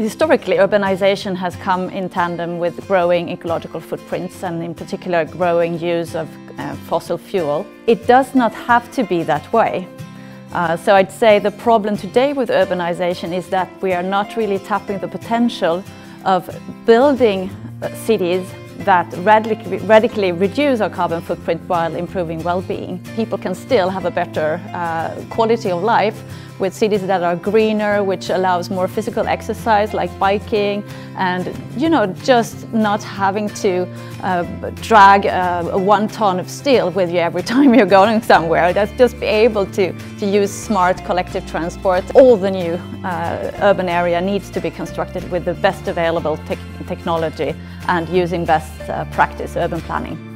Historically, urbanization has come in tandem with growing ecological footprints and in particular growing use of uh, fossil fuel. It does not have to be that way. Uh, so I'd say the problem today with urbanization is that we are not really tapping the potential of building uh, cities that radically, radically, reduce our carbon footprint while improving well-being. People can still have a better uh, quality of life with cities that are greener, which allows more physical exercise like biking and, you know, just not having to uh, drag uh, one ton of steel with you every time you're going somewhere. That's just be able to, to use smart collective transport. All the new uh, urban area needs to be constructed with the best available te technology and using best uh, practice urban planning.